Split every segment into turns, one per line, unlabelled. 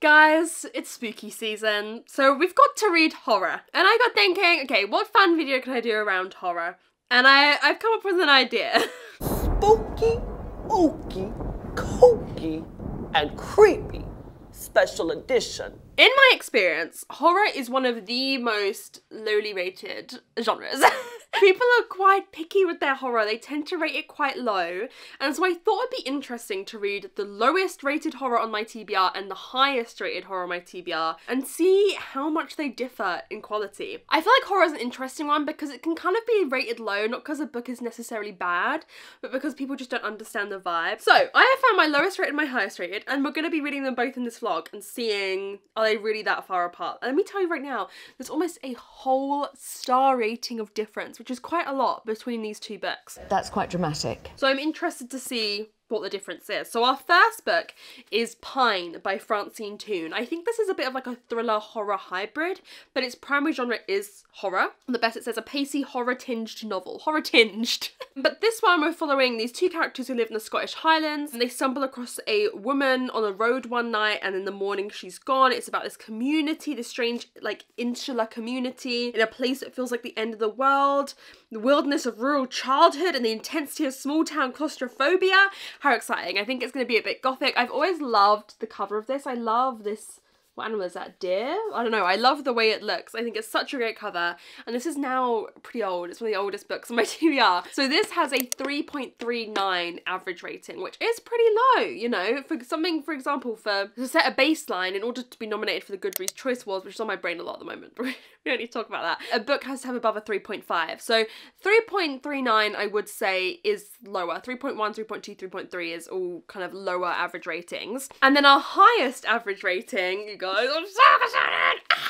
Guys, it's spooky season, so we've got to read horror. And I got thinking, okay, what fun video can I do around horror? And I, I've come up with an idea.
Spooky, ooky, kooky, and creepy special edition.
In my experience, horror is one of the most lowly rated genres. People are quite picky with their horror, they tend to rate it quite low, and so I thought it'd be interesting to read the lowest rated horror on my TBR and the highest rated horror on my TBR and see how much they differ in quality. I feel like horror is an interesting one because it can kind of be rated low, not because a book is necessarily bad, but because people just don't understand the vibe. So I have found my lowest rated and my highest rated, and we're going to be reading them both in this vlog and seeing are they really that far apart. Let me tell you right now, there's almost a whole star rating of difference which is quite a lot between these two books.
That's quite dramatic.
So I'm interested to see what the difference is. So our first book is Pine by Francine Toon. I think this is a bit of like a thriller horror hybrid, but its primary genre is horror. On the best it says a pacey horror tinged novel. Horror tinged. but this one we're following these two characters who live in the Scottish Highlands and they stumble across a woman on a road one night and in the morning she's gone. It's about this community, this strange like insular community in a place that feels like the end of the world, the wilderness of rural childhood and the intensity of small town claustrophobia how exciting. I think it's going to be a bit gothic. I've always loved the cover of this. I love this what animal is that? Deer? I don't know. I love the way it looks. I think it's such a great cover. And this is now pretty old. It's one of the oldest books on my TBR. So this has a 3.39 average rating, which is pretty low, you know, for something, for example, for to set a baseline in order to be nominated for the Goodreads Choice Awards, which is on my brain a lot at the moment. we don't need to talk about that. A book has to have above a 3.5. So 3.39, I would say, is lower. 3.1, 3.2, 3.3 is all kind of lower average ratings. And then our highest average rating, you guys, I'm so excited!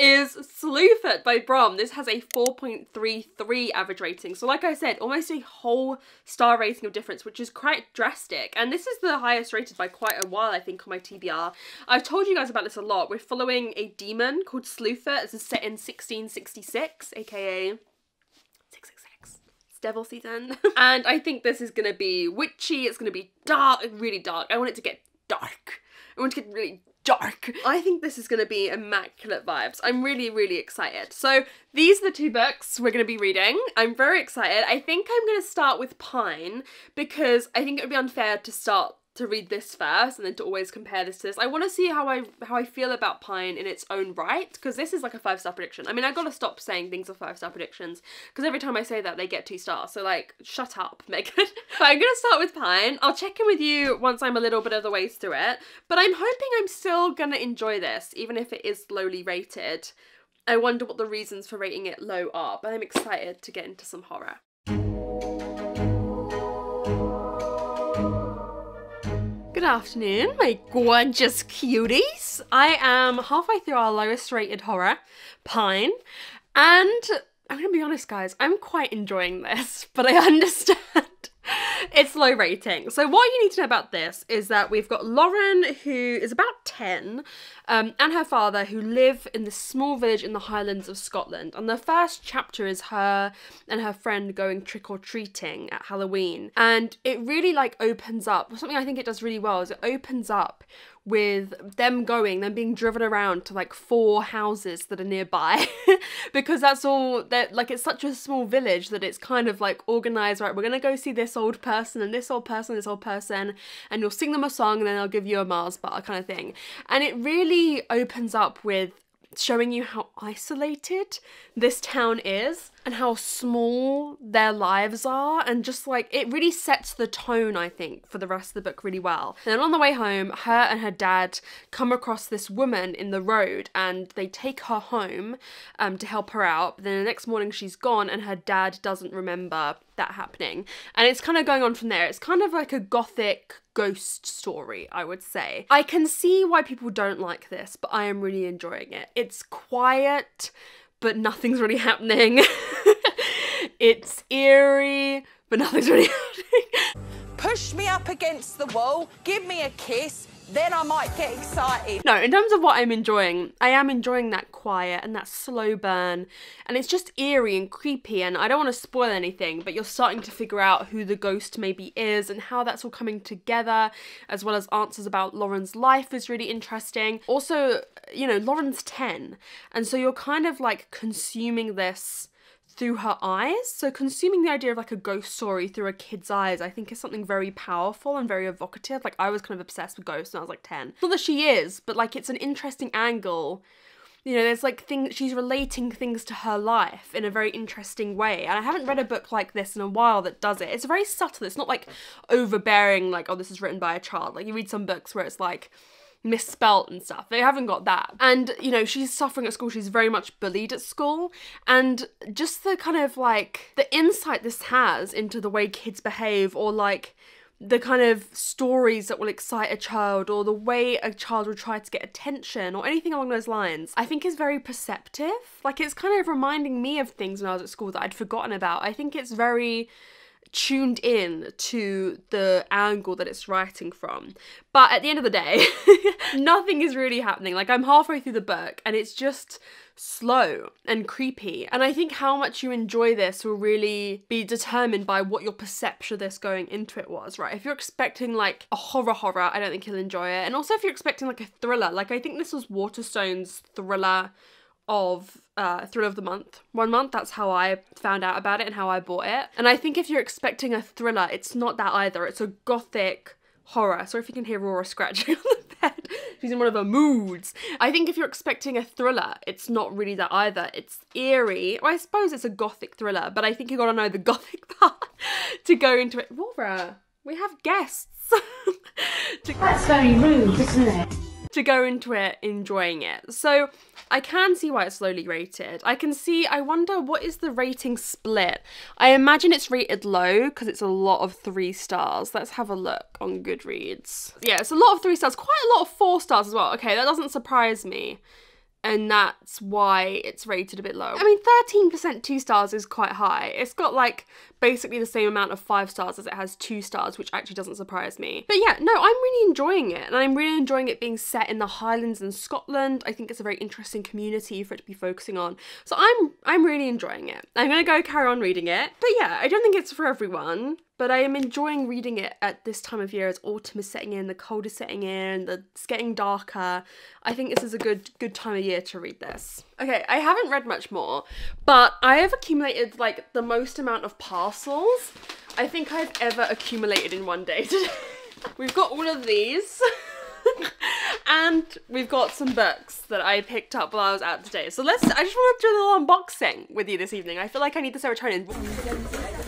is Slewfoot by Brom. This has a 4.33 average rating. So like I said, almost a whole star rating of difference, which is quite drastic. And this is the highest rated by quite a while, I think, on my TBR. I've told you guys about this a lot. We're following a demon called Slewfoot. This is set in 1666, aka 666 It's devil season. and I think this is gonna be witchy, it's gonna be dark, really dark. I want it to get dark. I want it to get really dark. I think this is going to be immaculate vibes. I'm really, really excited. So these are the two books we're going to be reading. I'm very excited. I think I'm going to start with Pine because I think it would be unfair to start to read this first and then to always compare this to this. I want to see how I how I feel about Pine in its own right because this is like a five star prediction. I mean, I got to stop saying things are five star predictions because every time I say that they get two stars. So like, shut up, Megan. but I'm gonna start with Pine. I'll check in with you once I'm a little bit of the way through it. But I'm hoping I'm still gonna enjoy this even if it is lowly rated. I wonder what the reasons for rating it low are, but I'm excited to get into some horror. Good afternoon, my gorgeous cuties. I am halfway through our lowest rated horror, Pine, and I'm gonna be honest, guys, I'm quite enjoying this, but I understand it's low rating. So what you need to know about this is that we've got Lauren, who is about 10, um, and her father, who live in this small village in the Highlands of Scotland. And the first chapter is her and her friend going trick-or-treating at Halloween. And it really like opens up, something I think it does really well is it opens up with them going, them being driven around to like four houses that are nearby because that's all that like it's such a small village that it's kind of like organized, right? We're gonna go see this old person and this old person, this old person, and you'll sing them a song and then they'll give you a Mars bar kind of thing. And it really opens up with showing you how isolated this town is and how small their lives are and just like it really sets the tone I think for the rest of the book really well. And then on the way home, her and her dad come across this woman in the road and they take her home um, to help her out. But then the next morning she's gone and her dad doesn't remember that happening. And it's kind of going on from there. It's kind of like a gothic ghost story, I would say. I can see why people don't like this, but I am really enjoying it. It's quiet, but nothing's really happening. it's eerie, but nothing's really happening.
Push me up against the wall, give me a kiss,
then I might get excited.
No, in terms of what I'm enjoying, I am enjoying that quiet and that slow burn. And it's just eerie and creepy. And I don't want to spoil anything, but you're starting to figure out who the ghost maybe is and how that's all coming together, as well as answers about Lauren's life is really interesting. Also, you know, Lauren's 10. And so you're kind of like consuming this through her eyes. So consuming the idea of like a ghost story through a kid's eyes, I think is something very powerful and very evocative. Like I was kind of obsessed with ghosts when I was like 10. Not that she is, but like it's an interesting angle. You know, there's like things she's relating things to her life in a very interesting way. And I haven't read a book like this in a while that does it. It's very subtle. It's not like overbearing, like, oh, this is written by a child. Like you read some books where it's like, misspelt and stuff. They haven't got that. And, you know, she's suffering at school. She's very much bullied at school. And just the kind of like the insight this has into the way kids behave or like the kind of stories that will excite a child or the way a child will try to get attention or anything along those lines, I think is very perceptive. Like it's kind of reminding me of things when I was at school that I'd forgotten about. I think it's very tuned in to the angle that it's writing from. But at the end of the day, nothing is really happening. Like I'm halfway through the book and it's just slow and creepy. And I think how much you enjoy this will really be determined by what your perception of this going into it was, right? If you're expecting like a horror horror, I don't think you'll enjoy it. And also if you're expecting like a thriller, like I think this was Waterstone's thriller of uh, Thrill of the Month. One month, that's how I found out about it and how I bought it. And I think if you're expecting a thriller, it's not that either. It's a gothic horror. Sorry if you can hear Aurora scratching on the bed. She's in one of her moods. I think if you're expecting a thriller, it's not really that either. It's eerie. Well, I suppose it's a gothic thriller, but I think you gotta know the gothic part to go into it. Aurora, we have guests.
That's very rude, isn't it?
To go into it enjoying it. So I can see why it's slowly rated. I can see, I wonder what is the rating split? I imagine it's rated low because it's a lot of three stars. Let's have a look on Goodreads. Yeah, it's a lot of three stars, quite a lot of four stars as well. Okay, that doesn't surprise me and that's why it's rated a bit low. I mean, 13% two stars is quite high. It's got like basically the same amount of five stars as it has two stars, which actually doesn't surprise me. But yeah, no, I'm really enjoying it, and I'm really enjoying it being set in the Highlands in Scotland. I think it's a very interesting community for it to be focusing on. So I'm I'm really enjoying it. I'm gonna go carry on reading it. But yeah, I don't think it's for everyone but I am enjoying reading it at this time of year as autumn is setting in, the cold is setting in, it's getting darker. I think this is a good good time of year to read this. Okay, I haven't read much more, but I have accumulated like the most amount of parcels I think I've ever accumulated in one day today. We've got all of these. and we've got some books that I picked up while I was out today. So let's, I just want to do a little unboxing with you this evening. I feel like I need the serotonin.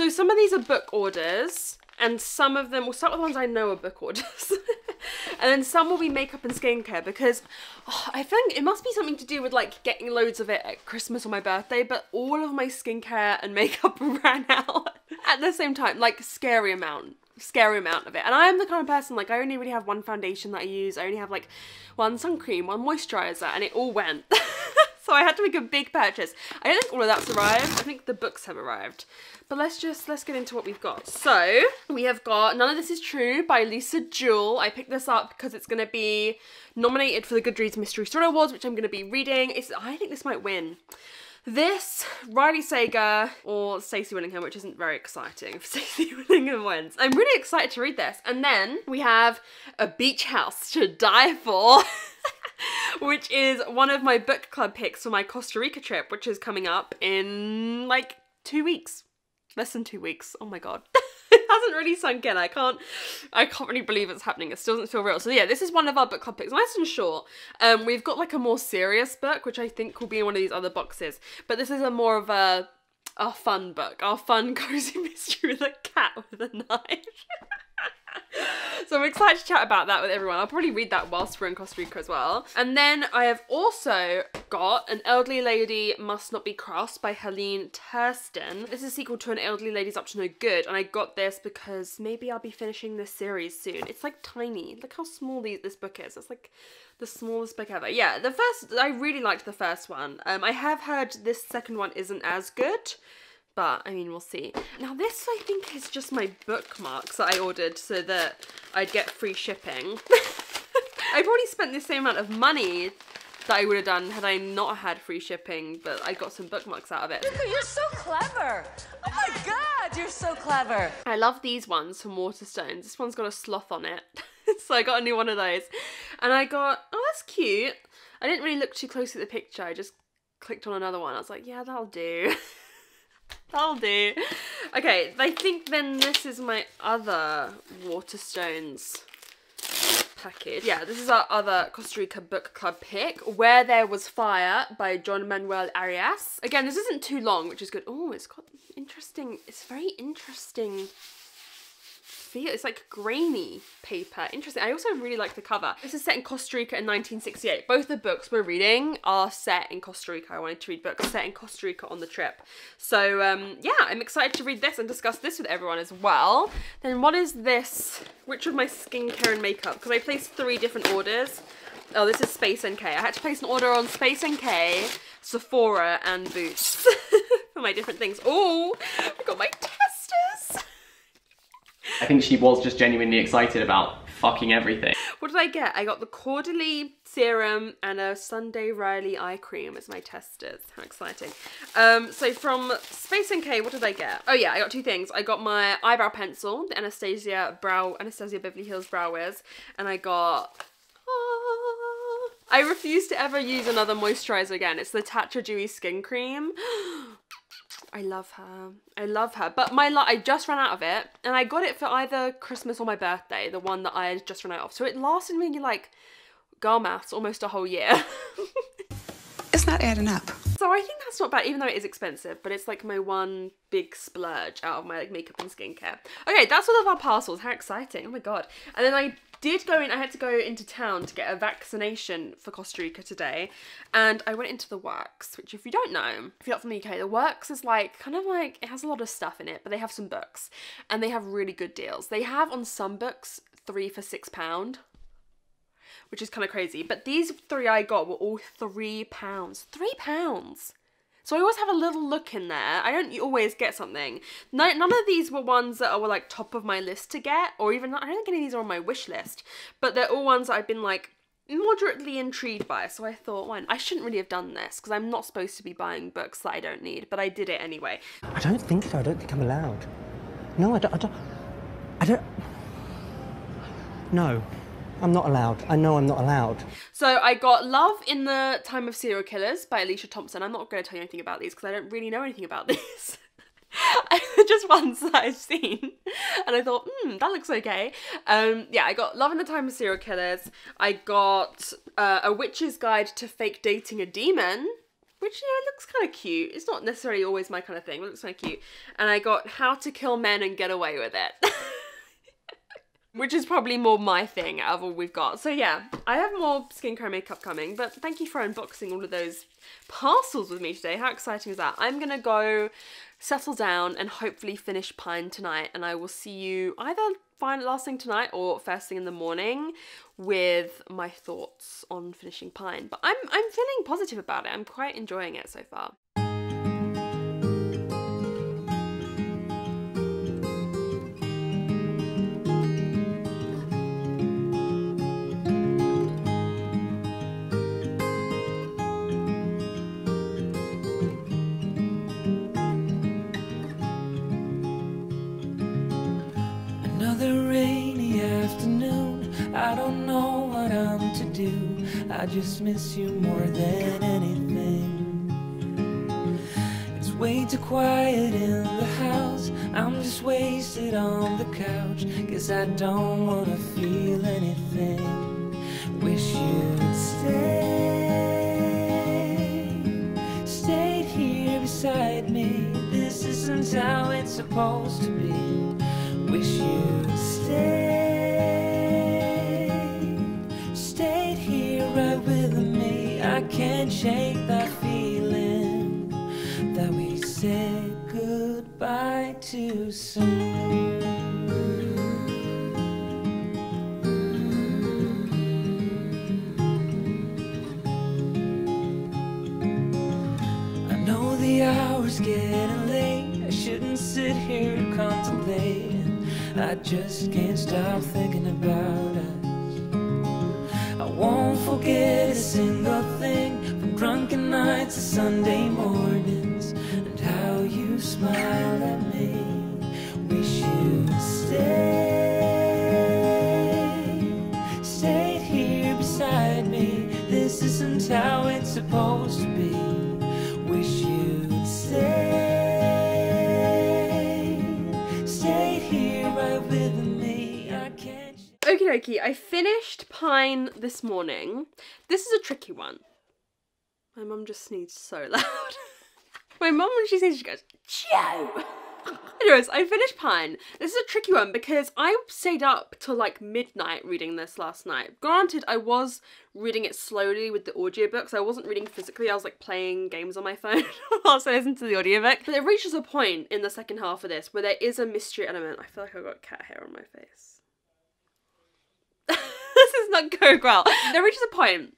So some of these are book orders, and some of them, we'll start with the ones I know are book orders. and then some will be makeup and skincare because oh, I think it must be something to do with like getting loads of it at Christmas or my birthday, but all of my skincare and makeup ran out at the same time, like scary amount scary amount of it. And I am the kind of person like I only really have one foundation that I use. I only have like one sun cream, one moisturizer, and it all went. so I had to make a big purchase. I don't think all of that's arrived. I think the books have arrived. But let's just, let's get into what we've got. So, we have got None of This Is True by Lisa Jewell. I picked this up because it's going to be nominated for the Goodreads Mystery Story Awards, which I'm going to be reading. It's, I think this might win. This, Riley Sager or Stacy Willingham, which isn't very exciting if Stacy Willingham wins. I'm really excited to read this. And then we have A Beach House to Die For. which is one of my book club picks for my Costa Rica trip, which is coming up in like two weeks less than two weeks. Oh my god. it hasn't really sunk in. I can't I can't really believe it's happening. It still doesn't feel real. So yeah, this is one of our book club picks. Nice and short. Um we've got like a more serious book, which I think will be in one of these other boxes. But this is a more of a our fun book, our fun cozy mystery with a cat with a knife. so I'm excited to chat about that with everyone. I'll probably read that whilst we're in Costa Rica as well. And then I have also got An Elderly Lady Must Not Be Crossed by Helene Tursten. This is a sequel to An Elderly Lady's Up to No Good, and I got this because maybe I'll be finishing this series soon. It's like tiny. Look how small this book is. It's like the smallest book ever. Yeah, the first, I really liked the first one. Um, I have heard this second one isn't as good but I mean, we'll see. Now this I think is just my bookmarks that I ordered so that I'd get free shipping. I've already spent the same amount of money that I would have done had I not had free shipping, but I got some bookmarks out of it.
You're so clever. Oh my god, you're so clever.
I love these ones from Waterstones. This one's got a sloth on it. so I got a new one of those. And I got, oh, that's cute. I didn't really look too closely at the picture. I just clicked on another one. I was like, yeah, that'll do. that'll do. Okay, I think then this is my other Waterstones package. Yeah, this is our other Costa Rica book club pick, Where There Was Fire by John Manuel Arias. Again, this isn't too long, which is good. Oh, it's got interesting, it's very interesting feel. It's like grainy paper. Interesting. I also really like the cover. This is set in Costa Rica in 1968. Both the books we're reading are set in Costa Rica. I wanted to read books set in Costa Rica on the trip. So um, yeah, I'm excited to read this and discuss this with everyone as well. Then what is this? Which of my skincare and makeup? Because I placed three different orders. Oh, this is Space NK. I had to place an order on Space NK, Sephora, and Boots for my different things. Oh, I got my.
I think she was just genuinely excited about fucking everything.
What did I get? I got the Quarterly serum and a Sunday Riley eye cream as my testers. How exciting. Um, so from Space NK, what did I get? Oh yeah, I got two things. I got my eyebrow pencil, the Anastasia brow, Anastasia Beverly Hills Brow Wiz, and I got Ah. I refuse to ever use another moisturizer again. It's the Tatcha Dewy Skin Cream. I love her. I love her. But my I just ran out of it and I got it for either Christmas or my birthday, the one that I had just run out of. So it lasted me like girl maths almost a whole year.
It's not adding up.
So I think that's not bad, even though it is expensive, but it's like my one big splurge out of my like makeup and skincare. Okay, that's all of our parcels. How exciting. Oh my god. And then I did go in, I had to go into town to get a vaccination for Costa Rica today. And I went into the Works, which if you don't know, if you're not from the UK, the Works is like, kind of like, it has a lot of stuff in it, but they have some books. And they have really good deals. They have on some books three for six pound which is kind of crazy. But these three I got were all three pounds. Three pounds. So I always have a little look in there. I don't always get something. No, none of these were ones that were like top of my list to get, or even I don't think any of these are on my wish list. But they're all ones I've been like moderately intrigued by. So I thought, why? I shouldn't really have done this because I'm not supposed to be buying books that I don't need, but I did it anyway.
I don't think so. I don't think I'm allowed. No, I don't. I don't. I don't. No, I'm not allowed. I know I'm not allowed.
So I got Love in the Time of Serial Killers by Alicia Thompson. I'm not going to tell you anything about these because I don't really know anything about these. just ones that I've seen, and I thought, hmm, that looks okay. Um, yeah, I got Love in the Time of Serial Killers. I got uh, A Witch's Guide to Fake Dating a Demon, which yeah looks kind of cute. It's not necessarily always my kind of thing, but it looks kind of cute. And I got How to Kill Men and Get Away with It. which is probably more my thing out of all we've got. So yeah, I have more skincare makeup coming, but thank you for unboxing all of those parcels with me today. How exciting is that? I'm gonna go settle down and hopefully finish Pine tonight, and I will see you either find last thing tonight or first thing in the morning with my thoughts on finishing Pine. But I'm I'm feeling positive about it. I'm quite enjoying it so far.
Just miss you more than anything. It's way too quiet in the house. I'm just wasted on the couch. Guess I don't wanna feel anything. Wish you'd stay. Stayed here beside me. This isn't how it's supposed to be. Wish you'd stay. Can't shake that feeling that we said goodbye too soon. I know the hour's getting late. I shouldn't sit here contemplating. I just can't stop thinking about us. I won't forget a single thing drunken nights to Sunday mornings and how you smiled at me. Wish you'd stay, stayed here beside me. This isn't how it's supposed to be. Wish you'd stay, stayed here right with me. I can't.
Okie dokie, I finished Pine this morning. This is a tricky one. My mum just sneezed so loud. My mum, when she sneezes, she goes, Joe! Anyways, I finished Pine. This is a tricky one because I stayed up till like midnight reading this last night. Granted, I was reading it slowly with the audiobooks. I wasn't reading physically, I was like playing games on my phone whilst I listened to the audiobook. But it reaches a point in the second half of this where there is a mystery element. I feel like I've got cat hair on my face. this is not going well. There reaches a point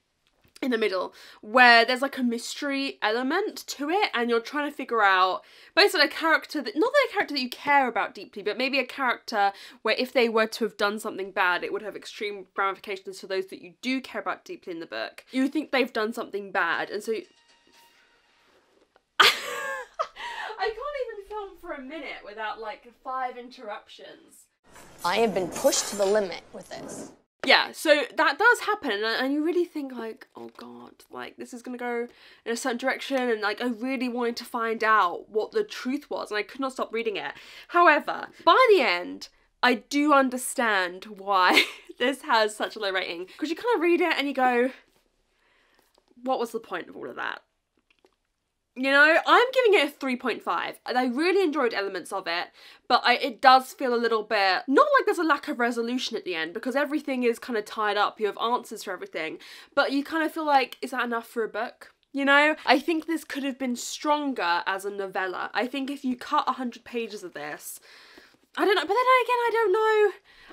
in the middle where there's like a mystery element to it and you're trying to figure out basically a character that not that a character that you care about deeply but maybe a character where if they were to have done something bad it would have extreme ramifications for those that you do care about deeply in the book you think they've done something bad and so I can't even film for a minute without like five interruptions
I have been pushed to the limit with this.
Yeah so that does happen and, you really think like oh god like this is gonna go in a certain direction and like i really wanted to find out what the truth was and i could not stop reading it. However by the end i do understand why this has such a low rating because you kind of read it and you go what was the point of all of that you know, I'm giving it a 3.5. I really enjoyed elements of it, but I, it does feel a little bit not like there's a lack of resolution at the end because everything is kind of tied up. You have answers for everything, but you kind of feel like, is that enough for a book? You know, I think this could have been stronger as a novella. I think if you cut 100 pages of this, I don't know, but then again, I don't know.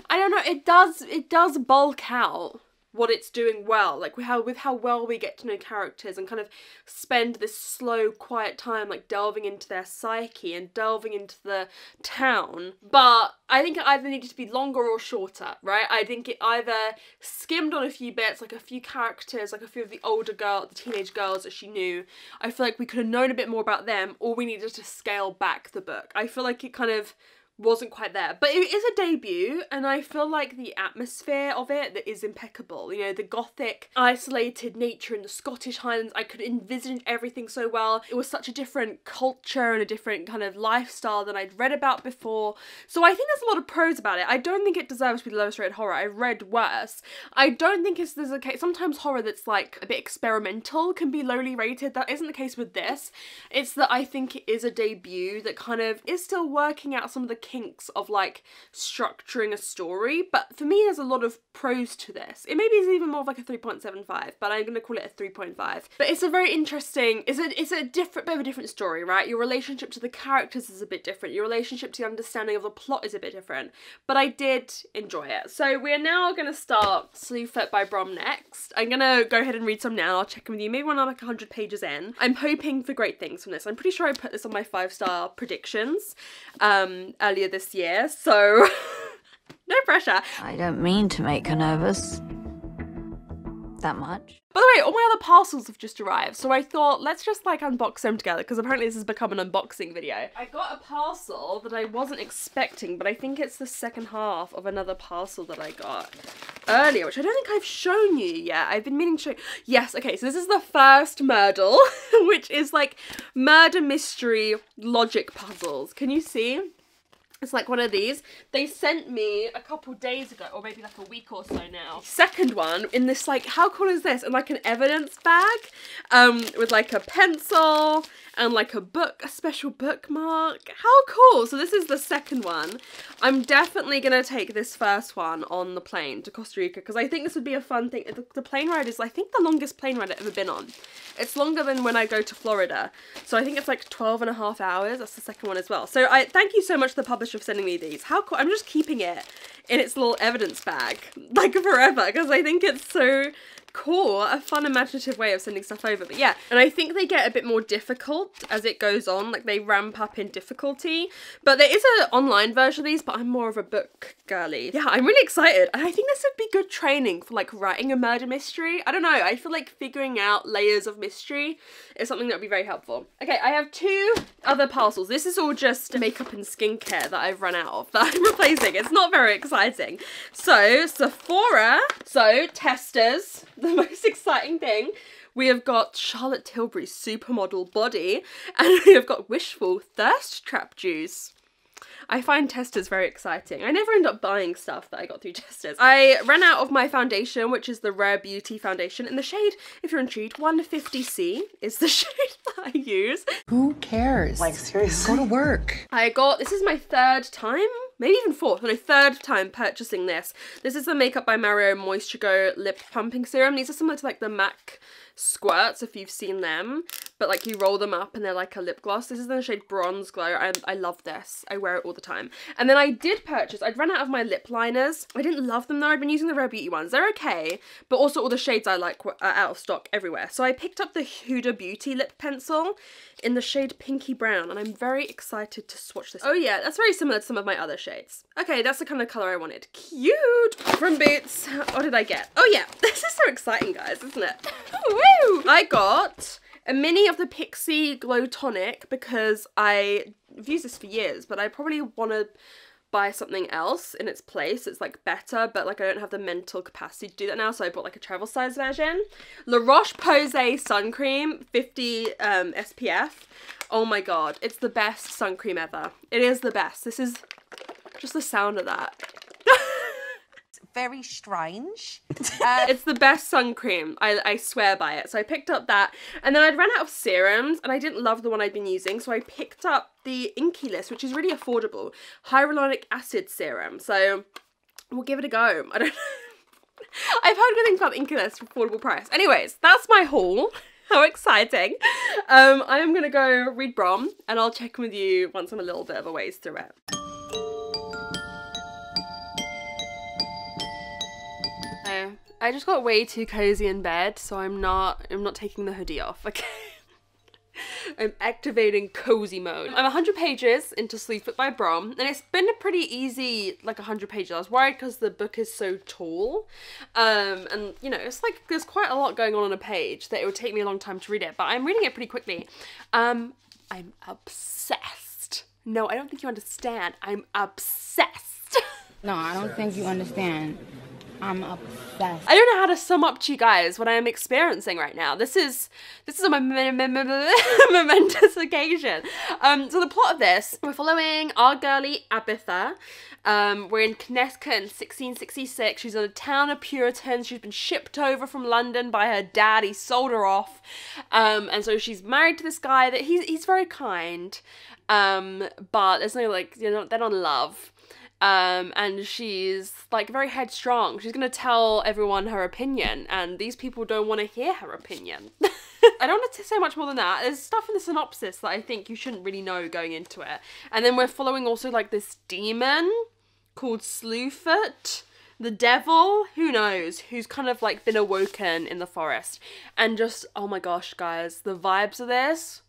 I don't know. It does. It does bulk out what it's doing well like how with how well we get to know characters and kind of spend this slow quiet time like delving into their psyche and delving into the town. But i think it either needed to be longer or shorter right? I think it either skimmed on a few bits like a few characters like a few of the older girl the teenage girls that she knew. I feel like we could have known a bit more about them or we needed to scale back the book. I feel like it kind of wasn't quite there. But it is a debut, and I feel like the atmosphere of it that is impeccable. You know, the gothic, isolated nature in the Scottish Highlands. I could envision everything so well. It was such a different culture and a different kind of lifestyle than I'd read about before. So I think there's a lot of pros about it. I don't think it deserves to be the lowest rated horror. I've read worse. I don't think it's there's a case. Sometimes horror that's like a bit experimental can be lowly rated. That isn't the case with this. It's that I think it is a debut that kind of is still working out some of the kinks of like structuring a story but for me there's a lot of pros to this. It maybe is even more of like a 3.75 but i'm gonna call it a 3.5 but it's a very interesting it's a it's a different bit of a different story right? Your relationship to the characters is a bit different. Your relationship to the understanding of the plot is a bit different. But i did enjoy it. So we're now gonna start Slewfoot by Brom next. I'm gonna go ahead and read some now. I'll check in with you. Maybe when i'm like 100 pages in. I'm hoping for great things from this. I'm pretty sure i put this on my five star predictions um earlier this year, so no pressure.
I don't mean to make her nervous. That much.
By the way, all my other parcels have just arrived, so I thought let's just like unbox them together because apparently this has become an unboxing video. I got a parcel that I wasn't expecting, but I think it's the second half of another parcel that I got earlier, which I don't think I've shown you yet. I've been meaning to show Yes, okay, so this is the first Murdle, which is like murder mystery logic puzzles. Can you see? It's like one of these. They sent me a couple days ago, or maybe like a week or so now. Second one in this like, how cool is this? And like an evidence bag, um, with like a pencil and like a book, a special bookmark. How cool! So this is the second one. I'm definitely gonna take this first one on the plane to Costa Rica because I think this would be a fun thing. The, the plane ride is I think the longest plane ride I've ever been on. It's longer than when I go to Florida. So I think it's like 12 and a half hours. That's the second one as well. So I thank you so much to the publisher for sending me these. How cool. I'm just keeping it in its little evidence bag like forever because I think it's so cool, a fun imaginative way of sending stuff over. But yeah, and I think they get a bit more difficult as it goes on, like they ramp up in difficulty. But there is an online version of these, but I'm more of a book girly. Yeah, I'm really excited. And I think this would be good training for like writing a murder mystery. I don't know, I feel like figuring out layers of mystery is something that would be very helpful. Okay, I have two other parcels. This is all just makeup and skincare that I've run out of that I'm replacing. It's not very exciting. So, Sephora, so testers, the most exciting thing. We have got Charlotte Tilbury supermodel body and we have got Wishful thirst trap juice. I find testers very exciting. I never end up buying stuff that I got through testers. I ran out of my foundation, which is the Rare Beauty foundation in the shade, if you're intrigued, 150C is the shade that I use.
Who cares? Like, seriously? Go to work.
I got, this is my third time maybe even fourth, no, third time purchasing this. This is the Makeup by Mario MoistureGlow Lip Pumping Serum. These are similar to like the MAC squirts if you've seen them but like you roll them up and they're like a lip gloss this is in the shade bronze glow I, I love this I wear it all the time and then I did purchase I'd run out of my lip liners I didn't love them though I've been using the Rare Beauty ones they're okay but also all the shades I like are out of stock everywhere so I picked up the Huda Beauty lip pencil in the shade Pinky Brown and I'm very excited to swatch this. Oh yeah, that's very similar to some of my other shades. Okay, that's the kind of colour I wanted. Cute! From Boots, what did I get? Oh yeah, this is so exciting guys, isn't it? Woo! I got a mini of the Pixi Glow Tonic because I've used this for years, but I probably want to buy something else in its place. It's like better but like I don't have the mental capacity to do that now so I bought like a travel size version. La Roche-Posay sun cream 50 um, SPF oh my god it's the best sun cream ever. It is the best. This is just the sound of that
very strange.
Uh, it's the best sun cream. I, I swear by it. So I picked up that. And then I'd run out of serums and I didn't love the one I'd been using. So I picked up the Inkey List, which is really affordable. Hyaluronic acid serum. So we'll give it a go. I don't I've heard good things about the Inkey List for affordable price. Anyways, that's my haul. How exciting. Um, I am going to go read Brom and I'll check in with you once I'm a little bit of a ways through it. I just got way too cozy in bed, so I'm not I'm not taking the hoodie off, okay? I'm activating cozy mode. I'm 100 pages into Slewfoot by Brom, and it's been a pretty easy, like 100 pages. I was worried because the book is so tall, um, and you know, it's like there's quite a lot going on on a page that it would take me a long time to read it, but I'm reading it pretty quickly. Um, I'm obsessed. No, I don't think you understand. I'm obsessed.
no, I don't think you understand. I'm obsessed.
I don't know how to sum up to you guys what I am experiencing right now. This is this is a momentous occasion. Um, so the plot of this, we're following our girlie Abitha. Um, we're in Connecticut in 1666. She's in a town of Puritans. She's been shipped over from London by her dad. He sold her off, um, and so she's married to this guy that he's he's very kind, um, but there's no like you know they're not in love um, and she's like very headstrong. She's gonna tell everyone her opinion, and these people don't want to hear her opinion. I don't want to say much more than that. There's stuff in the synopsis that I think you shouldn't really know going into it. And then we're following also like this demon called Slewfoot. The devil, who knows, who's kind of like been awoken in the forest. And just, oh my gosh, guys, the vibes of this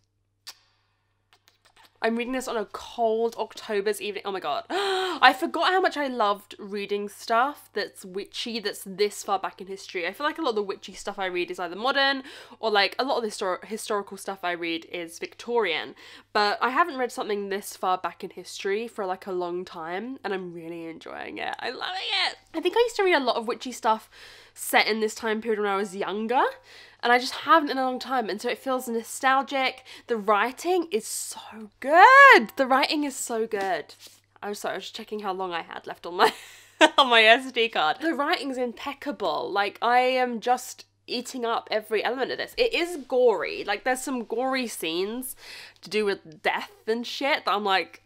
I'm reading this on a cold October's evening. Oh my god. I forgot how much I loved reading stuff that's witchy, that's this far back in history. I feel like a lot of the witchy stuff I read is either modern or like a lot of the histor- historical stuff I read is Victorian. But I haven't read something this far back in history for like a long time and I'm really enjoying it. I'm loving it. I think I used to read a lot of witchy stuff set in this time period when I was younger and I just haven't in a long time and so it feels nostalgic. The writing is so good. The writing is so good. I'm sorry, I was just checking how long I had left on my on my SD card. The writing's impeccable. Like I am just eating up every element of this. It is gory. Like there's some gory scenes to do with death and shit that I'm like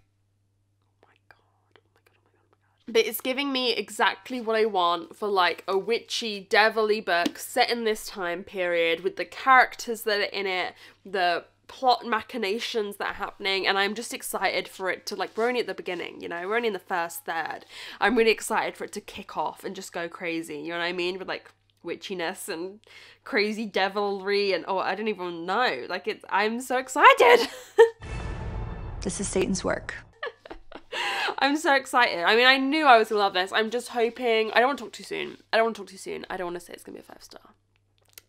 but it's giving me exactly what I want for like a witchy, devilly book set in this time period with the characters that are in it, the plot machinations that are happening, and I'm just excited for it to like we're only at the beginning, you know, we're only in the first third. I'm really excited for it to kick off and just go crazy, you know what I mean? With like witchiness and crazy devilry and oh I don't even know. Like it's I'm so excited.
This is Satan's work.
I'm so excited. I mean I knew I was gonna love this. I'm just hoping I don't want to talk too soon. I don't want to talk too soon. I don't want to say it's gonna be a five star.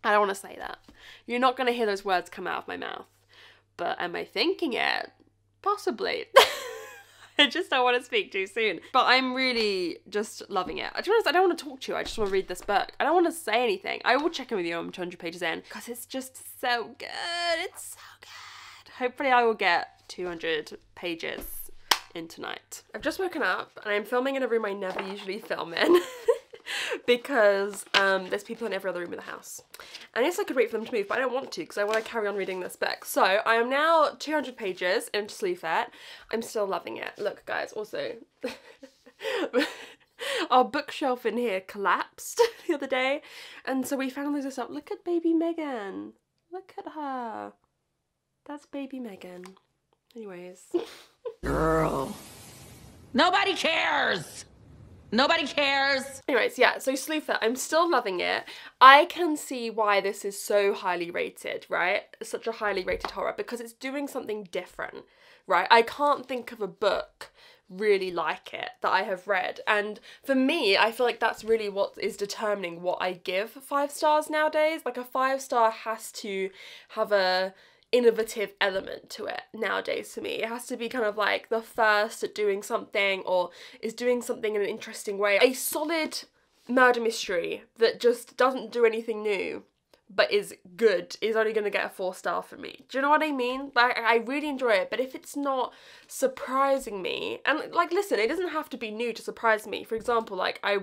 I don't want to say that. You're not gonna hear those words come out of my mouth. But am I thinking it? Possibly. I just don't want to speak too soon. But I'm really just loving it. To be honest, I don't want to talk to you. I just want to read this book. I don't want to say anything. I will check in with you on 200 pages in because it's just so good. It's so good. Hopefully, I will get 200 pages in tonight. I've just woken up and I'm filming in a room I never usually film in. because um, there's people in every other room of the house. And yes, I could wait for them to move, but I don't want to because I want to carry on reading this book. So I am now 200 pages into Slewfoot. I'm still loving it. Look, guys, also, our bookshelf in here collapsed the other day. And so we found this up. Look at baby Megan. Look at her. That's baby Megan. Anyways.
Girl. Nobody cares. Nobody cares.
Anyways, yeah, so Slewfoot, I'm still loving it. I can see why this is so highly rated, right? Such a highly rated horror because it's doing something different, right? I can't think of a book really like it that I have read. And for me, I feel like that's really what is determining what I give five stars nowadays. Like a five star has to have a innovative element to it nowadays for me. It has to be kind of like the first at doing something or is doing something in an interesting way. A solid murder mystery that just doesn't do anything new but is good is only going to get a four star for me. Do you know what I mean? Like I really enjoy it, but if it's not surprising me, and like listen, it doesn't have to be new to surprise me. For example, like I,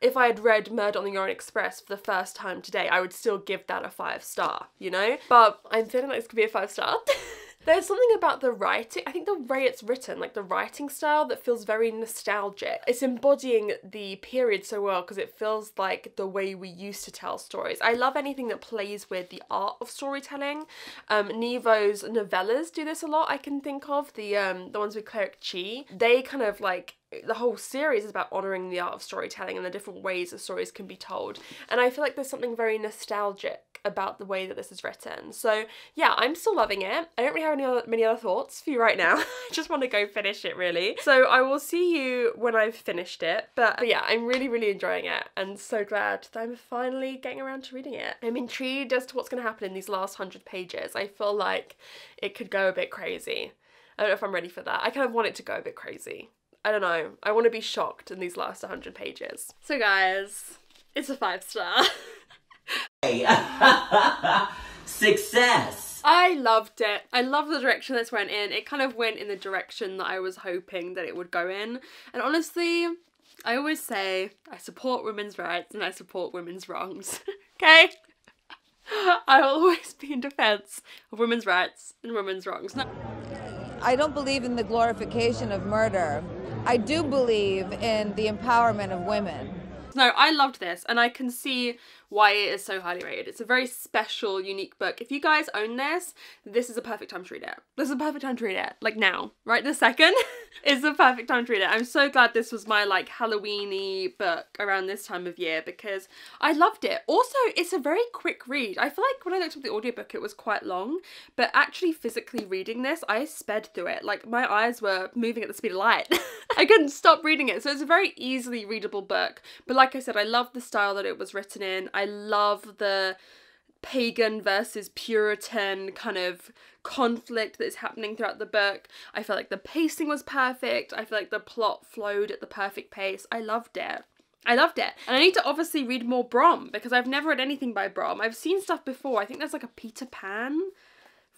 if I had read Murder on the Orient Express for the first time today, I would still give that a five star. You know, but I'm feeling like this gonna be a five star. There's something about the writing, I think the way it's written, like the writing style that feels very nostalgic. It's embodying the period so well because it feels like the way we used to tell stories. I love anything that plays with the art of storytelling. Um, Nghi Vo's novellas do this a lot, I can think of. The, um, the ones with Cleric Chih. They kind of like the whole series is about honoring the art of storytelling and the different ways that stories can be told. And I feel like there's something very nostalgic about the way that this is written. So yeah, I'm still loving it. I don't really have any other, many other thoughts for you right now. I just want to go finish it really. So I will see you when I've finished it. But, but yeah, I'm really, really enjoying it and so glad that I'm finally getting around to reading it. I'm intrigued as to what's going to happen in these last hundred pages. I feel like it could go a bit crazy. I don't know if I'm ready for that. I kind of want it to go a bit crazy. I don't know. I want to be shocked in these last 100 pages. So guys, it's a five star.
Success!
I loved it. I love the direction this went in. It kind of went in the direction that I was hoping that it would go in. And honestly, I always say I support women's rights and I support women's wrongs. okay? I will always be in defense of women's rights and women's wrongs. No.
I don't believe in the glorification of murder. I do believe in the empowerment of women.
No, I loved this and I can see why it is so highly rated. It's a very special, unique book. If you guys own this, this is a perfect time to read it. This is a perfect time to read it. Like now, right this second is the perfect time to read it. I'm so glad this was my like Halloweeny book around this time of year because I loved it. Also, it's a very quick read. I feel like when I looked up the audiobook, it was quite long, but actually physically reading this, I sped through it. Like my eyes were moving at the speed of light. I couldn't stop reading it. So it's a very easily readable book. But like I said, I love the style that it was written in. I love the pagan versus Puritan kind of conflict that is happening throughout the book. I feel like the pacing was perfect. I feel like the plot flowed at the perfect pace. I loved it. I loved it. And I need to obviously read more Brom because I've never read anything by Brom. I've seen stuff before. I think there's like a Peter Pan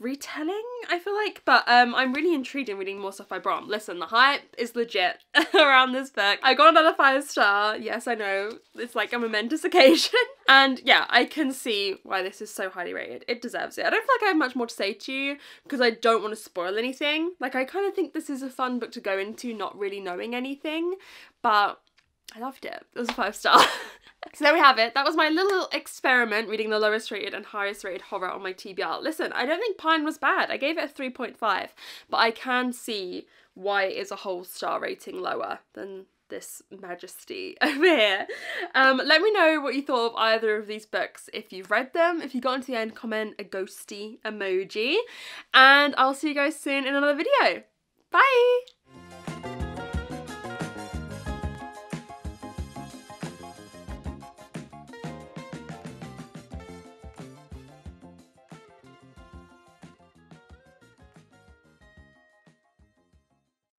retelling, I feel like. But um, I'm really intrigued in reading more stuff by Brom. Listen, the hype is legit around this book. I got another five star. Yes, I know. It's like a momentous occasion. and yeah, I can see why this is so highly rated. It deserves it. I don't feel like I have much more to say to you because I don't want to spoil anything. Like, I kind of think this is a fun book to go into not really knowing anything. But I loved it. It was a five star. so there we have it. That was my little experiment reading the lowest rated and highest rated horror on my TBR. Listen, I don't think Pine was bad. I gave it a 3.5, but I can see why it is a whole star rating lower than this majesty over here. Um, let me know what you thought of either of these books. If you've read them, if you got into the end, comment a ghosty emoji. And I'll see you guys soon in another video. Bye!